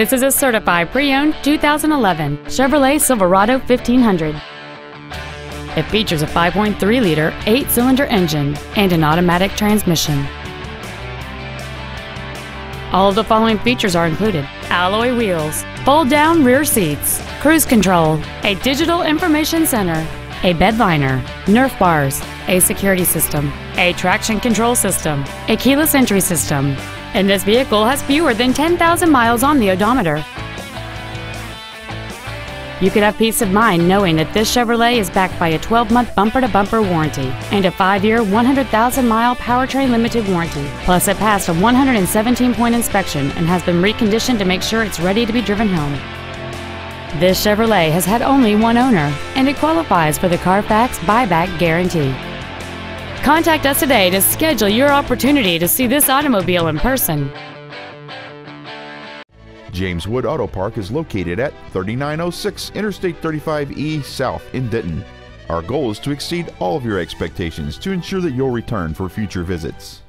This is a certified pre-owned 2011 Chevrolet Silverado 1500. It features a 5.3-liter, eight-cylinder engine and an automatic transmission. All of the following features are included. Alloy wheels, fold-down rear seats, cruise control, a digital information center, a bed liner, Nerf bars, a security system, a traction control system, a keyless entry system, and this vehicle has fewer than 10,000 miles on the odometer. You can have peace of mind knowing that this Chevrolet is backed by a 12-month bumper-to-bumper warranty and a 5-year, 100,000-mile powertrain limited warranty. Plus, it passed a 117-point inspection and has been reconditioned to make sure it's ready to be driven home. This Chevrolet has had only one owner, and it qualifies for the Carfax buyback guarantee. Contact us today to schedule your opportunity to see this automobile in person. James Wood Auto Park is located at 3906 Interstate 35E South in Denton. Our goal is to exceed all of your expectations to ensure that you'll return for future visits.